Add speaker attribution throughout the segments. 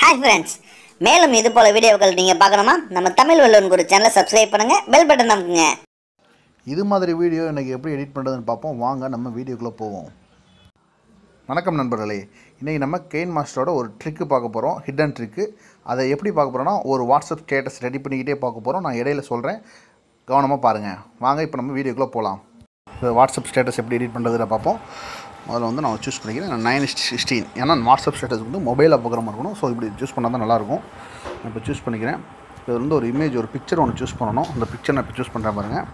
Speaker 1: Hi friends மேலும் இது போல வீடியோக்கள் நீங்கள் பார்க்கணுமா? நம்ம தமிழ் வல்லுவன் குரு சேனலை சப்ஸ்கிரைப் பண்ணுங்க பெல் பட்டன் அமுக்குங்க
Speaker 2: இது மாதிரி வீடியோ எனக்கு எப்படி எடிட் பண்ணுறதுன்னு பார்ப்போம். வாங்க நம்ம வீடியோக்குள்ளே போவோம். வணக்கம் நண்பர்களே. இன்றைக்கி நம்ம கெயின் மாஸ்டரோட ஒரு ட்ரிக்கு பார்க்க போகிறோம் ஹிடன் ட்ரிக்கு அதை எப்படி பார்க்க போகிறோன்னா ஒரு வாட்ஸ்அப் ஸ்டேட்டஸ் ரெடி பண்ணிக்கிட்டே பார்க்க போகிறோம் நான் இடையில சொல்கிறேன் கவனமாக பாருங்கள் வாங்க இப்போ நம்ம வீடியோக்குள்ளே போகலாம் வாட்ஸ்அப் ஸ்டேட்டஸ் எப்படி எடிட் பண்ணுறதுல பார்ப்போம். அதில் வந்து நான் சூஸ் பண்ணிக்கிறேன். நைன் சிக்ஸ்டீன் ஏன்னா வாட்ஸ்அப் ஸ்டேட்டஸ் வந்து மொபைலில் பார்க்குற மாதிரி இருக்கணும். ஸோ இப்படி சூஸ் பண்ணால் தான் நல்லாயிருக்கும். நான் இப்போ சூஸ் பண்ணிக்கிறேன். இது வந்து ஒரு இமேஜ் ஒரு பிக்சர் ஒன்று சூஸ் பண்ணணும். அந்த பிக்சர் நான் இப்போ சூஸ் பண்ணுறேன் பாருங்கள்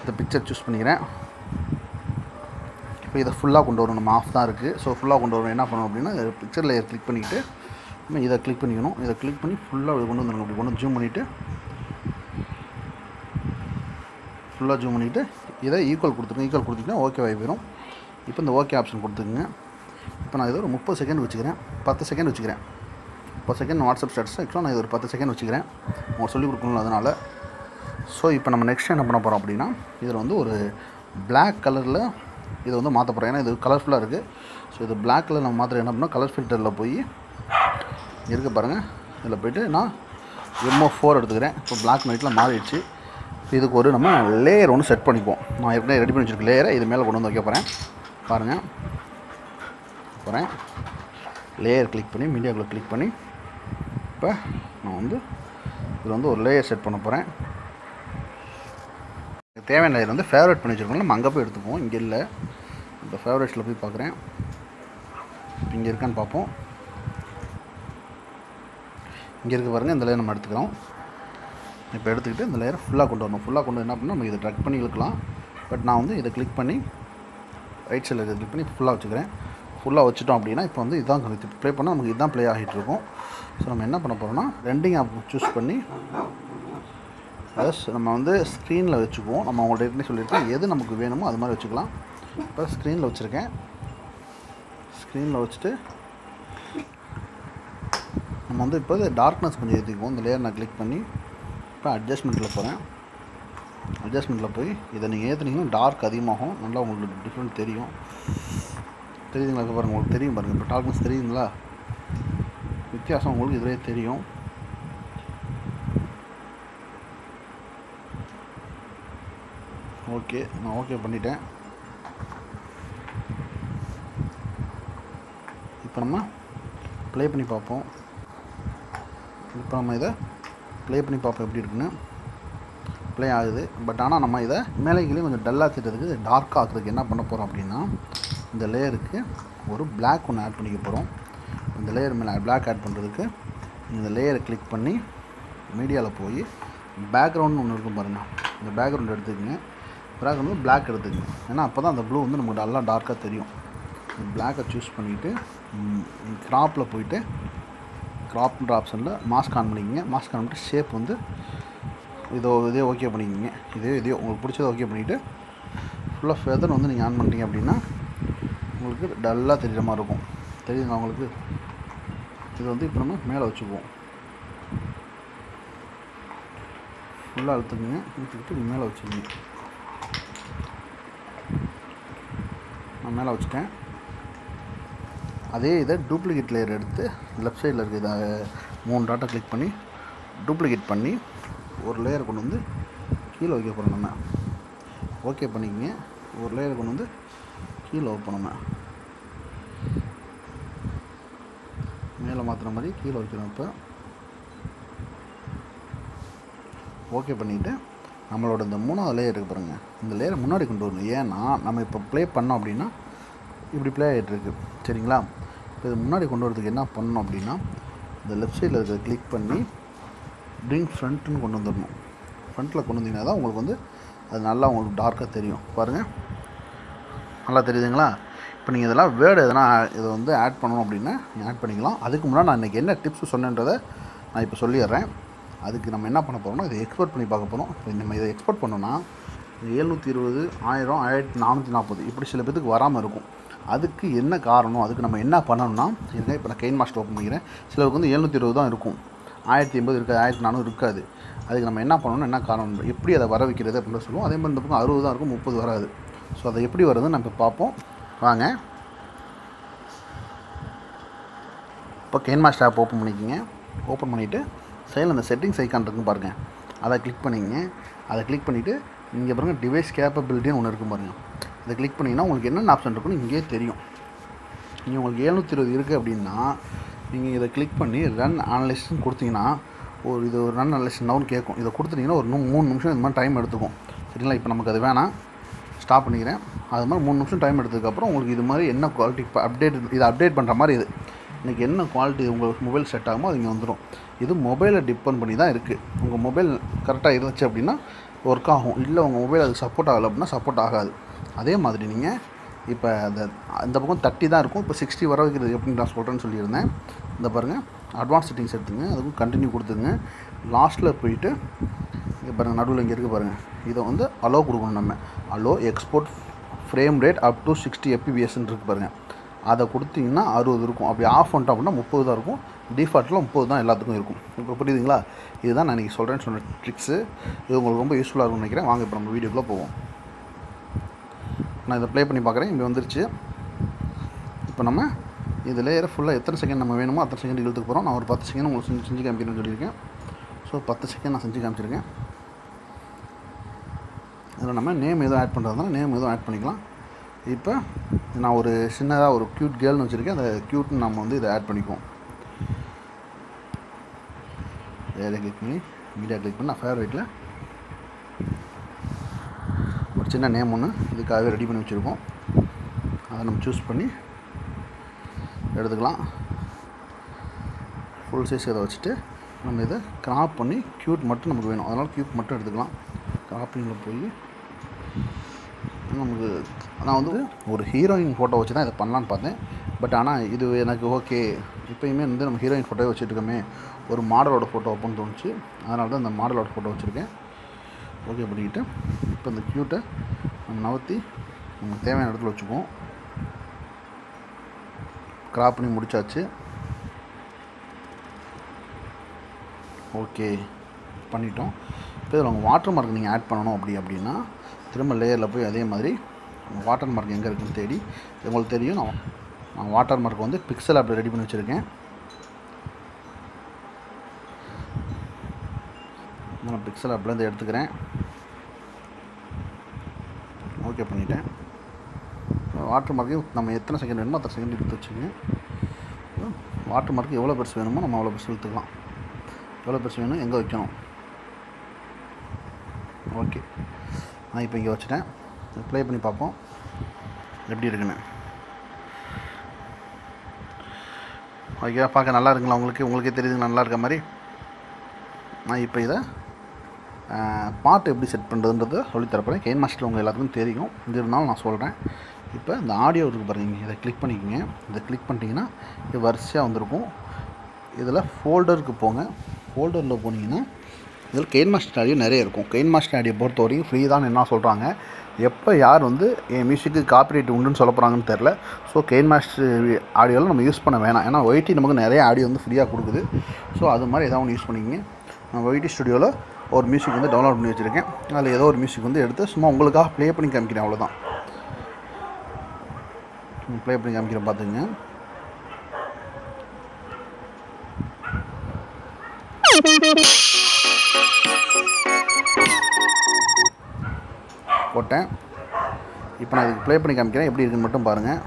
Speaker 2: இந்த பிக்சர் சூஸ் பண்ணிக்கிறேன். இப்போ இதை ஃபுல்லாக கொண்டு வரணும். நம்ம ஆஃப் தான் இருக்குது ஸோ ஃபுல்லாக கொண்டு வரணும். என்ன பண்ணணும் அப்படின்னா பிக்சர் லேயர் கிளிக் பண்ணிக்கிட்டு நம்ம இதை கிளிக் பண்ணிக்கணும். இதை கிளிக் பண்ணி ஃபுல்லாக கொண்டு வந்துடணும். அப்படி கொண்டு ஜூம் பண்ணிவிட்டு ஃபுல்லாக ஜூம் பண்ணிவிட்டு இதை ஈக்குவல் கொடுத்துருங்க ஈக்குவல் கொடுத்தீங்கன்னா ஓகே ஆகி இப்போ இந்த ஓகே ஆப்ஷன் கொடுத்துக்குங்க. இப்போ நான் இதை ஒரு முப்பது செகண்ட் வச்சுக்கிறேன் பத்து செகண்ட் வச்சுக்கிறேன். பத்து செகண்ட் வாட்ஸ்அப் ஸ்டேட்டஸ் ஆக்சுவலாக நான் இது ஒரு பத்து செகண்ட் வச்சுக்கிறேன். உங்களுக்கு சொல்லிக் கொடுக்கணும் அதனால். ஸோ இப்போ நம்ம நெக்ஸ்ட் என்ன பண்ண போகிறோம் அப்படின்னா இதில் வந்து ஒரு பிளாக் கலரில் இதை வந்து மாற்ற போகிறோம் ஏன்னா இது கலர்ஃபுல்லாக இருக்குது ஸோ இது பிளாக் கலர் நம்ம மாற்ற என்ன பண்ணோம் கலர் ஃபில்டரில் போய் இருக்க பாருங்கள் இதில் போயிட்டு நான் எம்ஓ ஃபோர் எடுத்துக்கிறேன். இப்போ பிளாக் நைட்டில் மாறிடுச்சு. இதுக்கு ஒரு நம்ம லேயர் ஒன்று செட் பண்ணிப்போம் நான் ஏற்கனவே ரெடி பண்ணி வச்சிருக்க லேயரை இது மேலே கொண்டு வந்து வைக்க போகிறேன் பாருங்கள் போகிறேன் லேயர் கிளிக் பண்ணி மீடியாக்குள்ளே கிளிக் பண்ணி இப்போ நான் வந்து இதில் வந்து ஒரு லேயர் செட் பண்ண போகிறேன் எனக்கு தேவையான லேயர் வந்து ஃபேவரட் பண்ணி வச்சுருக்கோம் நம்ம அங்கே போய் எடுத்துப்போம் இங்கே இல்லை. இந்த ஃபேவரட்ஸில் போய் பார்க்குறேன் இங்கே இருக்கான்னு பார்ப்போம். இங்கே இருக்க பாருங்கள் இந்த லேயர் நம்ம எடுத்துக்கிறோம். இப்போ எடுத்துக்கிட்டு இந்த லேயரை ஃபுல்லாக கொண்டு வரணும். ஃபுல்லாக கொண்டு என்ன பண்ணால் நம்ம இதை ட்ரக் பண்ணி இழுக்கலாம். பட் நான் வந்து இதை கிளிக் பண்ணி ரைட் சைடில் இதை கிளிக் பண்ணி ஃபுல்லாக வச்சுக்கிறேன். ஃபுல்லாக வச்சுட்டோம் அப்படின்னா இப்போ வந்து இதான் ப்ளே பண்ணால் நமக்கு இதுதான் ப்ளே ஆகிட்டு இருக்கும். ஸோ நம்ம என்ன பண்ண போகிறோம்னா ரெண்டிங் ஆப் சூஸ் பண்ணி ப்ளஸ் நம்ம வந்து ஸ்க்ரீனில் வச்சுக்குவோம். நம்ம அவங்கள்ட்ட ஏற்கனவே சொல்லியிருக்கோம் எது நமக்கு வேணுமோ அது மாதிரி வச்சுக்கலாம். இப்போ ஸ்க்ரீனில் வச்சுருக்கேன். ஸ்க்ரீனில் வச்சுட்டு நம்ம வந்து இப்போ டார்க்னஸ் கொஞ்சம் ஏற்றிக்குவோம் இந்த லேயர் நான் கிளிக் பண்ணி இப்போ அட்ஜஸ்ட்மெண்ட்டில் போகிறேன் அட்ஜஸ்ட்மெண்ட்டில் போய் இதை நீங்கள் ஏற்றுனீங்கன்னா டார்க் அதிகமாகும். நல்லா உங்களுக்கு டிஃப்ரெண்ட் தெரியும். தெரியுதுங்களா? இப்போ பாருங்கள் உங்களுக்கு தெரியும் பாருங்கள் இப்போ டார்க்னஸ் தெரியுங்களா வித்தியாசம் உங்களுக்கு இதிலே தெரியும். ஓகே நான் ஓகே பண்ணிட்டேன். இப்போ நம்ம ப்ளே பண்ணி பார்ப்போம். இப்போ நம்ம இதை ப்ளே பண்ணி பார்ப்போம் எப்படி இருக்குன்னு. ப்ளே ஆகுது. பட் ஆனால் நம்ம இதை மேலே கீழே கொஞ்சம் டல்லாக டார்க் ஆக்குறதுக்கு என்ன பண்ண போகிறோம் அப்படின்னா இந்த லேயருக்கு ஒரு பிளாக் ஒன்று ஆட் பண்ணிக்க போகிறோம் இந்த லேயர் மேலே பிளாக் ஆட் பண்ணுறதுக்கு இந்த லேயரை கிளிக் பண்ணி மீடியாவில் போய் பேக்ரவுண்ட் ஒன்று இருக்கும் பாருங்கள் இந்த பேக்ரவுண்ட் எடுத்துக்கங்க. பேக்ரவுண்ட் வந்து பிளாக் எடுத்துக்கங்க. ஏன்னா அப்போ தான் அந்த ப்ளூ வந்து நமக்கு நல்லா டார்க்காக தெரியும். பிளாக்கை சூஸ் பண்ணிவிட்டு க்ராப்பில் போயிட்டு க்ராப்ன்ற ஆப்ஷனில் மாஸ்க் ஆன் பண்ணிக்கோங்க. மாஸ்க் ஆன் பண்ணிட்டு ஷேப் வந்து இதோ இதே ஓகே பண்ணிக்கோங்க. இதே இதே உங்களுக்கு பிடிச்சதை ஓகே பண்ணிவிட்டு ஃபுல்லாக ஃபெதர் வந்து நீங்கள் ஆன் பண்ணிட்டீங்க அப்படின்னா உங்களுக்கு டல்லாக தெரிகிற மாதிரி இருக்கும். தெரியுதுங்களா உங்களுக்கு? இது வந்து இப்போ நம்ம மேலே வச்சுக்குவோம். ஃபுல்லாக அழுத்துக்குங்க. இழுத்துக்கிட்டு மேலே வச்சுக்கோங்க. நான் மேலே வச்சுட்டேன். அதே இதை டூப்ளிகேட் லேயர் எடுத்து லெஃப்ட் சைடில் இருக்க இதை மூணு டாட்டா கிளிக் பண்ணி டூப்ளிகேட் பண்ணி ஒரு லேயர் கொண்டு வந்து கீழே வைக்க போகிறோம் நம்ம. ஓகே பண்ணிக்கங்க. ஒரு லேயர் கொண்டு வந்து கீழே வைப்போம் நம்ம. மேலே மாற்றுற மாதிரி கீழே வைக்கிறோம் இப்போ. ஓகே பண்ணிவிட்டு நம்மளோட இந்த மூணாவது லேயர் இருக்கு பாருங்கள் இந்த லேயரை முன்னாடி கொண்டு வரணும். ஏன்னா நம்ம இப்போ ப்ளே பண்ணோம் அப்படின்னா இப்படி ப்ளே ஆகிட்டுருக்கு சரிங்களா? இப்போ இது முன்னாடி கொண்டு வரதுக்கு என்ன பண்ணணும் அப்படின்னா இந்த லெஃப்ட் சைடில் இருக்கிறத கிளிக் பண்ணி ட்ரிங்க் ஃப்ரண்ட்டுன்னு கொண்டு வந்துடணும். ஃப்ரண்ட்டில் கொண்டு வந்தீங்கன்னா தான் உங்களுக்கு வந்து அது நல்லா உங்களுக்கு டார்க்காக தெரியும். பாருங்கள் நல்லா தெரியுதுங்களா? இப்போ நீங்கள் இதெல்லாம் வேர்டு எதனா இதை வந்து ஆட் பண்ணணும் அப்படின்னா நீங்கள் ஆட் பண்ணிக்கலாம். அதுக்கு முன்னாடி நான் இன்றைக்கி என்ன டிப்ஸ் சொன்னேன்றதை நான் இப்போ சொல்லிடுறேன். அதுக்கு நம்ம என்ன பண்ண போகிறோம்னா இதை எக்ஸ்போர்ட் பண்ணி பார்க்க போகிறோம் இப்போ நம்ம இதை எக்ஸ்போர்ட் பண்ணோன்னா எழுநூற்றி இருபது ஆயிரம் ஆயிரத்தி நானூற்றி நாற்பது. இப்படி சில பேத்துக்கு வராமல் இருக்கும். அதுக்கு என்ன காரணம் அதுக்கு நம்ம என்ன பண்ணணும்னா இருங்க இப்போ நான் கெயின் மாஸ்டர் ஓப்பன் பண்ணிக்கிறேன். சிலருக்கு வந்து எழுநூற்றி இருபது தான் இருக்கும். ஆயிரத்தி எண்பது இருக்காது ஆயிரத்தி நானூறு இருக்காது. அதுக்கு நம்ம என்ன பண்ணணும்னா என்ன காரணம் எப்படி அதை வர வைக்கிறது அப்படின்னு சொல்லுவோம். அதே மாதிரி இந்த பக்கம் அறுபது தான் இருக்கும் முப்பது வராது. ஸோ அதை எப்படி வருதுன்னு நம்ம பார்ப்போம். வாங்க. இப்போ கெயின் மாஸ்டர் ஆப் ஓப்பன் பண்ணிக்கோங்க. ஓப்பன் பண்ணிவிட்டு சைடில் அந்த செட்டிங்ஸ் ஐக்கான் இருக்கும் பாருங்கள் அதை கிளிக் பண்ணிங்க அதை கிளிக் பண்ணிவிட்டு இங்கே பாருங்கள் டிவைஸ் கேப்பபிலிட்டின்னு ஒன்று இருக்கும் பாருங்கள் இதை கிளிக் பண்ணிங்கன்னா உங்களுக்கு என்னென்ன ஆப்ஷன் இருக்குன்னு இங்கேயே தெரியும். நீங்கள் உங்களுக்கு எழுநூற்றி இருபது இருக்குது அப்படின்னா நீங்கள் இதை கிளிக் பண்ணி ரன் அனலிஸ்ட்னு கொடுத்தீங்கன்னா ஒரு இது ஒரு ரன் அனலிஸ்ட் டவுன் கேட்கும். இதை கொடுத்துட்டிங்கன்னா ஒரு மூணு நிமிஷம் இது மாதிரி டைம் எடுத்துக்கும். சரிங்களா? இப்போ நமக்கு அது வேணாம். ஸ்டாப் பண்ணிக்கிறேன். அது மாதிரி மூணு நிமிஷம் டைம் எடுத்ததுக்கப்புறம் உங்களுக்கு இது மாதிரி என்ன குவாலிட்டி இப்போ அப்டேட் இதை அப்டேட் பண்ணுற மாதிரி இது. இன்றைக்கி என்ன குவாலிட்டி உங்களுக்கு மொபைல் செட் ஆகுமோ அது இங்கே வந்துடும் இது மொபைலை டிபெண்ட் பண்ணி தான் இருக்குது உங்கள் மொபைல் கரெக்டாக இருந்துச்சு அப்படின்னா ஒர்க் ஆகும். இல்லை உங்கள் மொபைல் அது சப்போர்ட் ஆகலை அப்படின்னா சப்போர்ட் ஆகாது. அதே மாதிரி நீங்கள் இப்போ அந்த இந்த பக்கம் தட்டி தான் இருக்கும். இப்போ சிக்ஸ்டி வர வைக்கிறது எப்படின்னு நான் சொல்கிறேன்னு சொல்லியிருந்தேன். இந்த பாருங்கள் அட்வான்ஸ் செட்டிங்ஸ் எடுத்துங்க. அதுக்கும் கண்டினியூ கொடுத்துங்க லாஸ்ட்டில் போயிட்டு இங்கே பாருங்கள் நடுவில் இங்கே இருக்குது பாருங்கள் இதை வந்து அலோ கொடுக்கணும் நம்ம. Allow export frame rate up to sixty எப்பிபிஎஸ்ன்னு இருக்குது பாருங்கள் அதை கொடுத்தீங்கன்னா அறுபது இருக்கும். அப்படி ஆஃப் பண்ணிட்டோம் அப்படின்னா முப்பது தான் இருக்கும். டிஃபால்ட்டில் முப்பது தான் எல்லாத்துக்கும் இருக்கும். இப்போ புரியுதுங்களா? இதுதான் நான் இன்றைக்கி சொல்கிறேன்னு சொன்ன ட்ரிக்ஸு இது உங்களுக்கு ரொம்ப யூஸ்ஃபுல்லாக இருக்கும்னு நினைக்கிறேன். வாங்க இப்போ நம்ம வீடியோக்குள்ளே போவோம். நான் இதை ப்ளே பண்ணி பார்க்குறேன். இங்கே வந்துருச்சு. இப்போ நம்ம இது லேயரை ஃபுல்லாக எத்தனை செகண்ட் நம்ம வேணுமோ அத்தனை செகண்ட் இழுத்துக்கு போகிறோம் நான் ஒரு பத்து செகண்ட் உங்களுக்கு செஞ்சு செஞ்சு காமிக்கிறேன்னு சொல்லியிருக்கேன். ஸோ பத்து செகண்ட் நான் செஞ்சு காமிச்சிருக்கேன். இதில் நம்ம நேம் எதுவும் ஆட் பண்ணுறதுனால நேம் எதுவும் ஆட் பண்ணிக்கலாம். இப்போ நான் ஒரு சின்னதாக ஒரு க்யூட் கேர்ள்னு வச்சுருக்கேன். அந்த க்யூட்னு நம்ம வந்து இதை ஆட் பண்ணிக்குவோம். வேறு கிளிக் பண்ணி மீடியா கிளிக் பண்ணி நான் ஃபேவரேட்டில் ஒரு சின்ன நேம் ஒன்று. இதுக்காகவே ரெடி பண்ணி வச்சுருக்கோம். அதை நம்ம சூஸ் பண்ணி எடுத்துக்கலாம். ஃபுல் சைஸ் இதை வச்சுட்டு நம்ம இதை கிராப் பண்ணி க்யூட் மட்டும் நமக்கு வேணும். அதனால் க்யூட் மட்டும் எடுத்துக்கலாம். கிராப்பிங்கில் போய் நமக்கு நான் வந்து ஒரு ஹீரோயின் ஃபோட்டோ வச்சு தான் இதை பண்ணலான்னு பார்த்தேன். பட் ஆனால் இது எனக்கு ஓகே இப்போயுமே வந்து நம்ம ஹீரோயின் ஃபோட்டோவே வச்சுருக்கோமே ஒரு மாடலோட ஃபோட்டோ வைப்போம்னு தோணுச்சு. அதனால தான் இந்த மாடலோட ஃபோட்டோ வச்சுருக்கேன். ஓகே பண்ணிக்கிட்டு இப்போ இந்த க்யூட்டை நம்ம நவர்த்தி நமக்கு தேவையான இடத்துல வச்சுக்குவோம். கிராப் பண்ணி முடிச்சாச்சு. ஓகே பண்ணிட்டோம். இப்போ இதில் உங்கள் வாட்டர் மார்க் நீங்கள் ஆட் பண்ணணும் அப்படி அப்படின்னா திரும்ப லேயரில் போய் அதே மாதிரி வாட்டர் மார்க் எங்கே இருக்குன்னு தேடி உங்களுக்கு தெரியும் நான் நான் வாட்டர் மார்க் வந்து பிக்சல் ஆப்பில் ரெடி பண்ணி வச்சுருக்கேன். நான் பிக்சல் ஆப்லேருந்து எடுத்துக்கிறேன். ஓகே பண்ணிட்டேன். வாட்டர் மார்க்கையும் நம்ம எத்தனை செகண்ட் வேணுமோ அத்தனை செகண்ட் எடுத்து வச்சுங்க வாட்டர் மார்க் எவ்வளோ பெருசு வேணுமோ நம்ம அவ்வளோ பெருசு எடுத்துக்கலாம் எவ்வளோ பெருசு வேணும் எங்கே வைக்கணும்? ஓகே நான் இப்போ இங்கே வச்சுட்டேன். ப்ளே பண்ணி பார்ப்போம். எப்படி இருக்குன்னு. ஓகே பார்க்க நல்லா இருக்குங்களா உங்களுக்கு? உங்களுக்கே தெரியுது நல்லா இருக்க மாதிரி. நான் இப்போ இதை பாட்டு எப்படி செட் பண்ணுறதுன்றதை சொல்லித்தரப்போகிறேன் கெயின் மாஸ்டர் உங்கள் எல்லாத்துக்கும் தெரியும். இது இருந்தாலும் நான் சொல்கிறேன் இப்போ இந்த ஆடியோ இருக்குது பாருங்க. இதை கிளிக் பண்ணிக்கோங்க. இதை கிளிக் பண்ணிட்டீங்கன்னா இது வரிசையாக வந்திருக்கும். இதில் ஃபோல்டருக்கு போங்க. ஃபோல்டரில் போனீங்கன்னா இதில் கெயின் மாஸ்டர் ஆடியோ நிறைய இருக்கும். கெயின் மாஸ்டர் ஆடியோ பொறுத்த வரைக்கும் ஃப்ரீ தான் என்ன சொல்கிறாங்க எப்போ யார் வந்து என் மியூசிக்கு காப்பிரைட் உண்டுன்னு சொல்ல போகிறாங்கன்னு தெரில ஸோ கெயின் மாஸ்டர் ஆடியோவில் நம்ம யூஸ் பண்ண வேணாம். ஏன்னா ஒய்டி நமக்கு நிறைய ஆடியோ வந்து ஃப்ரீயாக கொடுக்குது. ஸோ அது மாதிரி எதாவது ஒன்று யூஸ் பண்ணிக்கோங்க. ஒயிட்டி ஒய்டி ஸ்டுடியோவில் ஒரு மியூசிக் வந்து டவுன்லோட் பண்ணி வச்சுருக்கேன். அதில் ஏதோ ஒரு மியூசிக் வந்து எடுத்து சும்மா உங்களுக்காக ப்ளே பண்ணி காமிக்கிறேன் அவ்வளோதான் ப்ளே பண்ணி காமிக்கிறேன் பார்த்துங்க போட்டேன். இப்போ நான் இதுக்கு ப்ளே பண்ணி காமிக்கிறேன். எப்படி இருக்குன்னு மட்டும் பாருங்கள்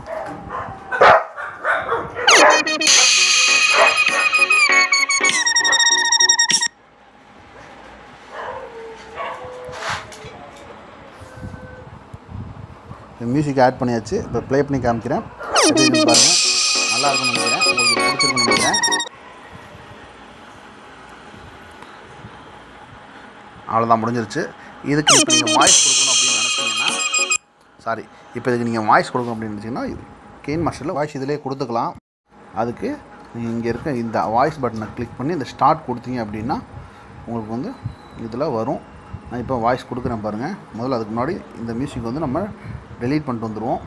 Speaker 2: மியூசிக் ஆட் பண்ணியாச்சு. இப்போ ப்ளே பண்ணி காமிக்கிறேன். பாருங்கள் நல்லா இருக்கும்னு நினைக்கிறேன். உங்களுக்கு இது பிடிச்சிருக்குன்னு நினைக்கிறேன். அவ்வளோதான் முடிஞ்சிருச்சு. இதுக்கு இப்போ நீங்கள் வாய்ஸ் கொடுக்கணும் அப்படின்னு நினச்சிங்கன்னா சாரி இப்போ இதுக்கு நீங்கள் வாய்ஸ் கொடுக்கணும் அப்படின்னு நினச்சிங்கன்னா கெயின் மாஸ்டரில் வாய்ஸ் இதிலே கொடுத்துக்கலாம். அதுக்கு நீங்கள் இங்கே இருக்க இந்த வாய்ஸ் பட்டனை கிளிக் பண்ணி இந்த ஸ்டார்ட் கொடுத்தீங்க அப்படின்னா உங்களுக்கு வந்து இதில் வரும். நான் இப்போ வாய்ஸ் கொடுக்குறேன் பாருங்கள் முதல்ல அதுக்கு முன்னாடி இந்த மியூசிக் வந்து நம்ம டெலீட் பண்ணிட்டு வந்துடுவோம்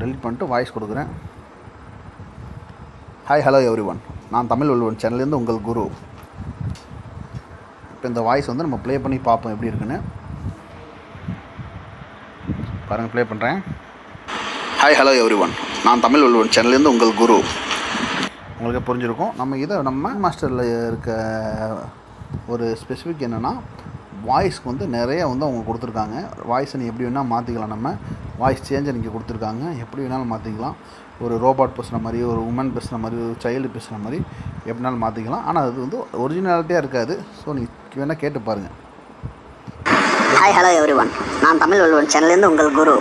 Speaker 2: டெலீட் பண்ணிட்டு வாய்ஸ் கொடுக்குறேன். ஹாய் ஹலோ எவ்ரி ஒன் நான் தமிழ் வல்லுவன் சேனல்லேருந்து உங்கள் குரு. இப்போ இந்த வாய்ஸ் வந்து நம்ம ப்ளே பண்ணி பார்ப்போம் எப்படி இருக்குன்னு. பாருங்கள் ப்ளே பண்ணுறேன் ஹாய் ஹலோ எவ்ரி ஒன் நான் தமிழ் வல்லுவன் சேனல்லேருந்து உங்கள் குரு. உங்களுக்கு புரிஞ்சிருக்கும். நம்ம இதை நம்ம மாஸ்டரில் இருக்க ஒரு ஸ்பெசிஃபிக் என்னென்னா வாய்ஸ்க்கு வந்து நிறைய வந்து அவங்க கொடுத்துருக்காங்க. வாய்ஸை நீ எப்படி வேணால் மாற்றிக்கலாம் நம்ம. வாய்ஸ் சேஞ்சை நீங்கள் கொடுத்துருக்காங்க. எப்படி வேணாலும் மாற்றிக்கலாம் ஒரு ரோபாட் பேசுகிற மாதிரி ஒரு உமன் பேசுகிற மாதிரி ஒரு சைல்டு பேசுகிற மாதிரி எப்படினாலும் மாற்றிக்கலாம் ஆனால் அது வந்து ஒரிஜினாலிட்டியாக இருக்காது. ஸோ நீங்கள் வேணால் கேட்டு பாருங்கள்
Speaker 1: ஹாய் ஹலோ எவ்ரி ஒன் நான் தமிழ் வல்லுவன் சேனல்லேருந்து உங்கள் குரு.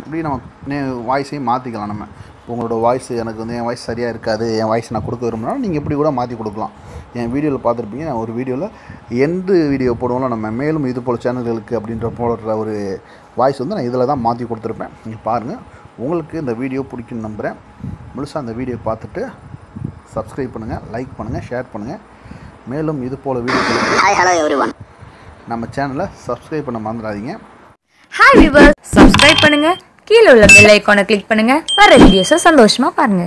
Speaker 2: இப்படி நம்ம வாய்ஸையும் மாற்றிக்கலாம் நம்ம. உங்களோட வாய்ஸ் எனக்கு வந்து என் வாய்ஸ் சரியாக இருக்காது என் வாய்ஸ் நான் கொடுக்க விரும்பினாலும் நீங்கள் இப்படி கூட மாற்றி கொடுக்கலாம். என் வீடியோவில் பார்த்துருப்பீங்க நான் ஒரு வீடியோவில் எண்டு வீடியோ போடுவோம்ல நம்ம மேலும் இது போல் சேனல்களுக்கு அப்படின்ற போடுற ஒரு வாய்ஸ் வந்து நான் இதில் தான் மாற்றி கொடுத்துருப்பேன். நீங்கள் பாருங்கள் உங்களுக்கு இந்த வீடியோ பிடிக்கும்னு நம்புகிறேன் முழுசாக அந்த வீடியோ பார்த்துட்டு சப்ஸ்கிரைப் பண்ணுங்கள் லைக் பண்ணுங்கள் ஷேர் பண்ணுங்கள் மேலும் இது போல்
Speaker 1: ஒன்
Speaker 2: நம்ம சேனலை சப்ஸ்கிரைப் பண்ண மறந்துடாதீங்க.
Speaker 3: ஹாய் விவர் சப்ஸ்கிரைப் பண்ணுங்க. கீழே உள்ள பெல் ஐக்கானை கிளிக் பண்ணுங்க. வர வீடியோஸை சந்தோஷமா பாருங்க.